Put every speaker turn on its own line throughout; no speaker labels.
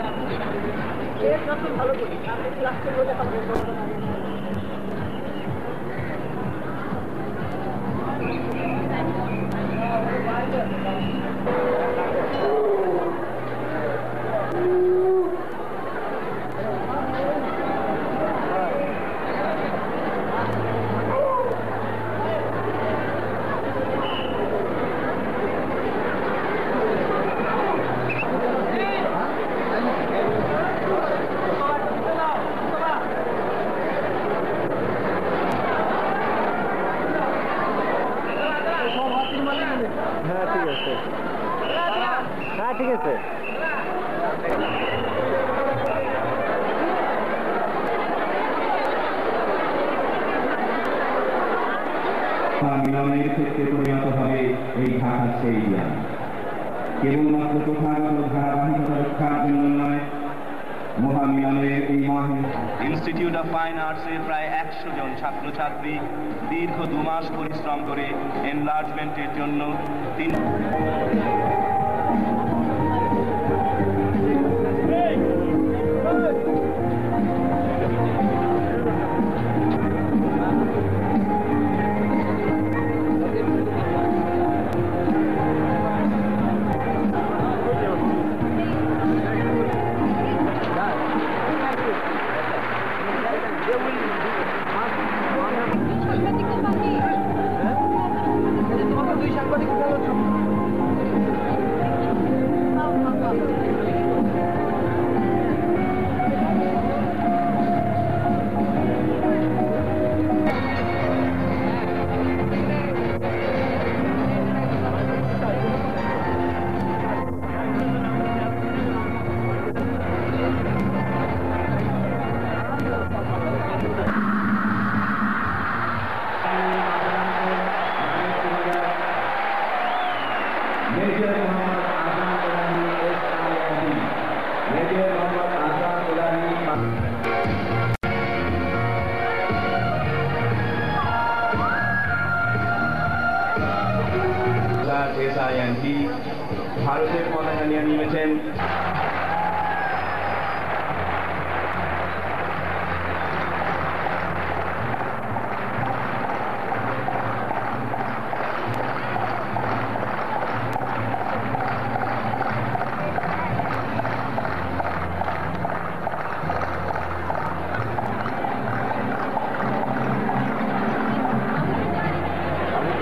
হ্যাঁ ঠিক আছে।
মিলনের ক্ষেত্রে পরিণত হবে এই ঢাকা স্টেডিয়াম। কেবলমাত্র প্রথাগত ধারাবাহিকতা রক্ষার জন্য নয় মহামিলনের এই মহান
ইনস্টিটিউট অফ ফাইন আর্টসের প্রায় একশো জন ছাত্রছাত্রী দীর্ঘ দু মাস পরিশ্রম করে এনলার্জমেন্টের জন্য তিন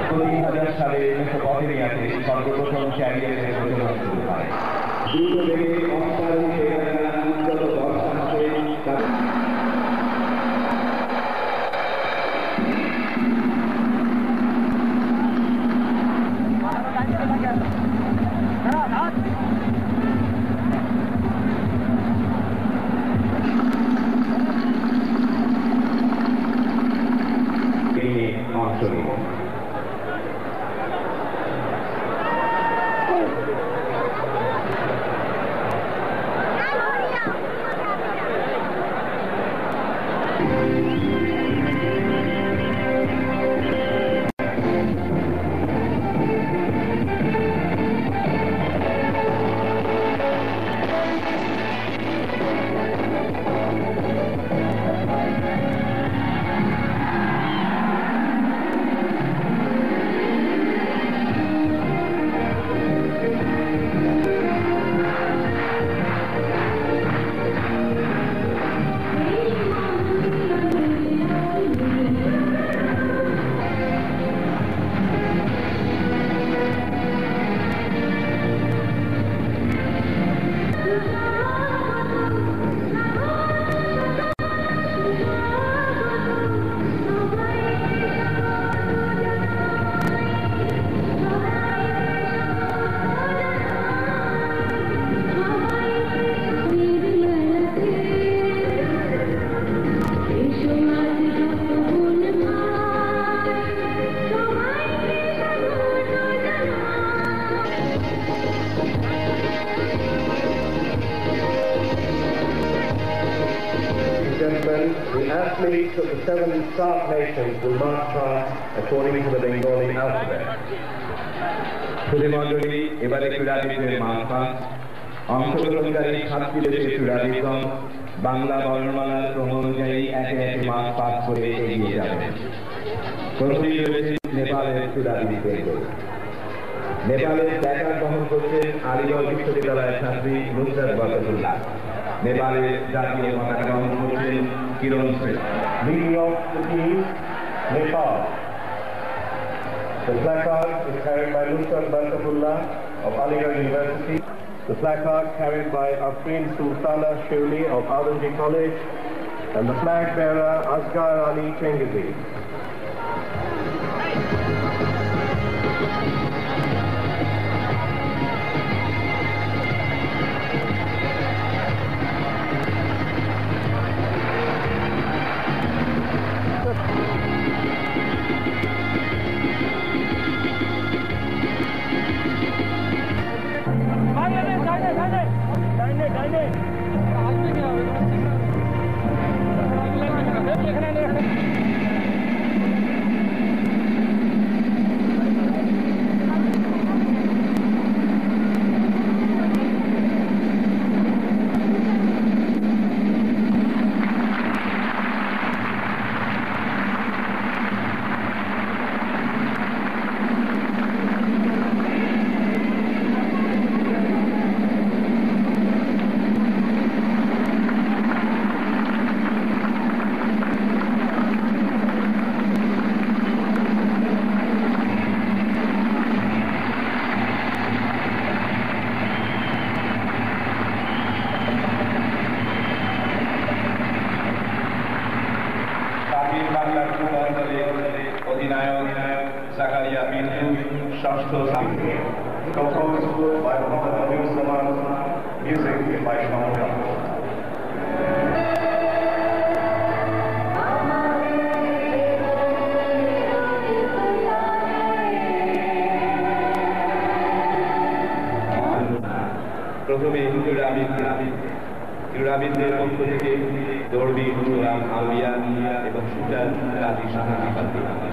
দুই হাজার সালে উনিশশো পঁচাশিয়াতে সর্বপ্রথম ক্যারিয়ারের প্রচলন শুরু হয় দ্রুত বেগে অষ্টাদশ
gentlemen, the athletes of the seven South nations will march past according to the Bengali alphabet.
এবারে ক্রীড়াবিদদের
অংশগ্রহণকারী সাতটি দেশের ক্রীড়াবিদগণ বাংলা বর্ণমালার ক্রম অনুযায়ী একে একে পাস করে এগিয়ে যাবেন প্রথমেই রয়েছে নেপালের ক্রীড়াবিদবৃন্দ নেপালের দেখা গ্রহণ করছেন আলিগড় বিশ্ববিদ্যালয়ের ছাত্রী নুসরাত বরকতুল্লাহ নেপালের জাতীয় পতাকা গ্রহণ করছেন কিরণ শ্রেষ্ঠ
Leading off the team, Nepal. The placard is carried by Nusrat Barkatullah of Aligarh University. The placard carried by Afrin Sultana Shirli of Alanji College. And the flag bearer Asghar Ali Chengizi.
ষষ্ঠ
Composed by Muhammad Amin Zaman, music by Shamaran.
প্রথমে ক্রীড়াবিদ ক্রীড়াবিদদের পক্ষ থেকে দৌড়বীর গোলাম আউলিয়া এবং Suzanne রাজি সাহায্য